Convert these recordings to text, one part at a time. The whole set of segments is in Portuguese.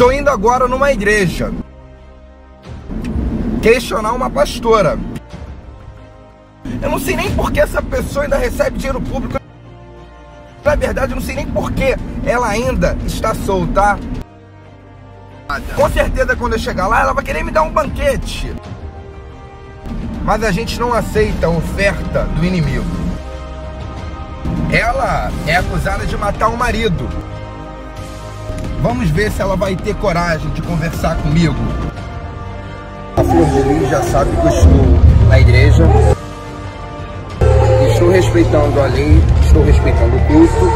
Estou indo agora numa igreja questionar uma pastora. Eu não sei nem por que essa pessoa ainda recebe dinheiro público. Na verdade, eu não sei nem por que ela ainda está solta. Com certeza, quando eu chegar lá, ela vai querer me dar um banquete. Mas a gente não aceita a oferta do inimigo. Ela é acusada de matar o marido. Vamos ver se ela vai ter coragem de conversar comigo. A Flor de Lis já sabe que eu estou na igreja. Estou respeitando a lei, estou respeitando o culto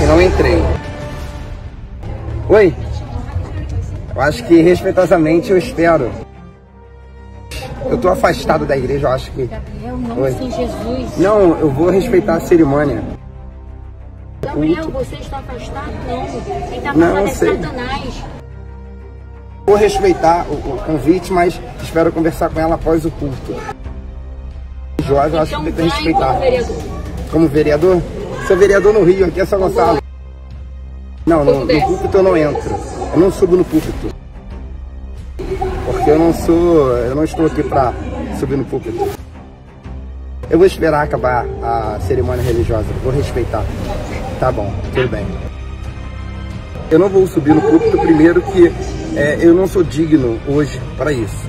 e não entrei. Oi? Eu acho que respeitosamente eu espero. Eu estou afastado da igreja, eu acho que. Gabriel, não Oi. sem Jesus. Não, eu vou respeitar a cerimônia. Gabriel, você está afastado? Não. Quem está Não, afastado é. Satanás. Vou respeitar o, o convite, mas espero conversar com ela após o culto. Religiosa, eu acho Então que tem que respeitar. como vereador. Como vereador? Sou vereador no Rio, aqui é São Gonçalo. Não, no, no púlpito eu não entro. Eu não subo no púlpito. Porque eu não sou. Eu não estou aqui pra subir no púlpito. Eu vou esperar acabar a cerimônia religiosa. Vou respeitar. Tá bom, tudo bem. Eu não vou subir no púlpito primeiro que é, eu não sou digno hoje para isso.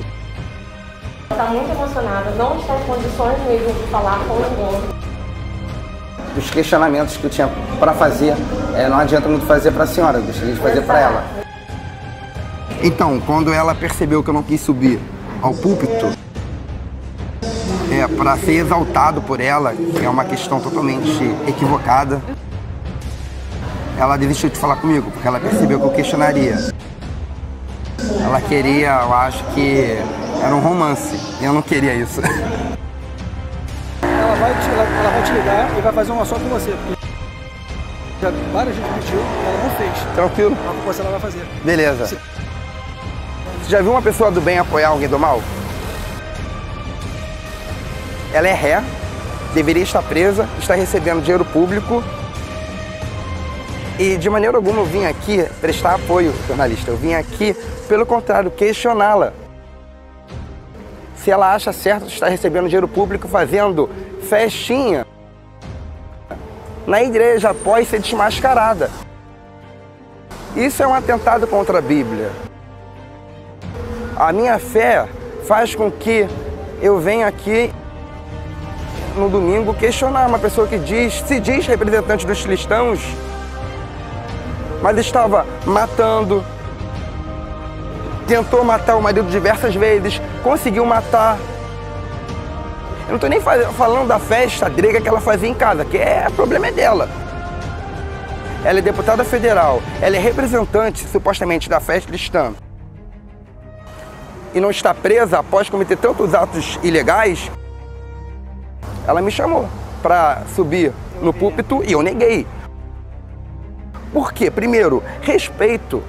Está muito emocionada, não está em condições mesmo de falar com ninguém. Os questionamentos que eu tinha para fazer, é, não adianta muito fazer para a senhora, eu gostaria de fazer para ela. Então, quando ela percebeu que eu não quis subir ao púlpito, é, para ser exaltado por ela, que é uma questão totalmente equivocada, ela desistiu de falar comigo, porque ela percebeu que eu questionaria. Ela queria, eu acho que era um romance, e eu não queria isso. Ela vai, te, ela, ela vai te ligar e vai fazer uma só com você. Porque já várias gente pediu e ela não fez. Tranquilo? Mas com você ela vai fazer. Beleza. Você já viu uma pessoa do bem apoiar alguém do mal? Ela é ré, deveria estar presa, está recebendo dinheiro público. E de maneira alguma eu vim aqui prestar apoio, jornalista. Eu vim aqui, pelo contrário, questioná-la. Se ela acha certo estar recebendo dinheiro público fazendo festinha na igreja após ser desmascarada. Isso é um atentado contra a Bíblia. A minha fé faz com que eu venha aqui no domingo questionar uma pessoa que diz, se diz representante dos cristãos, mas estava matando, tentou matar o marido diversas vezes, conseguiu matar. Eu não estou nem falando da festa grega que ela fazia em casa, que é problema é dela. Ela é deputada federal, ela é representante supostamente da festa cristã e não está presa após cometer tantos atos ilegais, ela me chamou para subir no púlpito e eu neguei. Por quê? Primeiro, respeito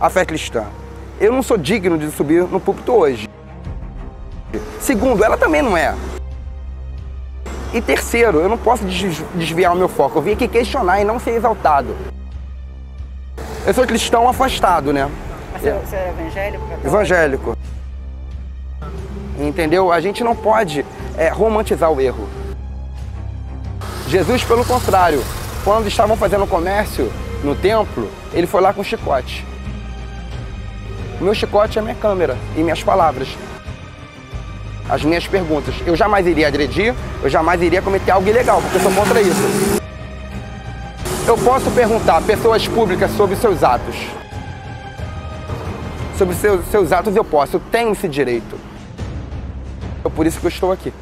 à fé cristã. Eu não sou digno de subir no púlpito hoje. Segundo, ela também não é. E terceiro, eu não posso des- desviar o meu foco. Eu vim aqui questionar e não ser exaltado. Eu sou cristão afastado, né? Você, você é evangélico? Evangélico. Entendeu? A gente não pode é, romantizar o erro. Jesus, pelo contrário, quando estavam fazendo comércio no templo, ele foi lá com chicote. O meu chicote é minha câmera e minhas palavras. As minhas perguntas. Eu jamais iria agredir, eu jamais iria cometer algo ilegal, porque eu sou contra isso. Eu posso perguntar a pessoas públicas sobre seus atos. Sobre seus, seus atos eu posso, eu tenho esse direito. É por isso que eu estou aqui.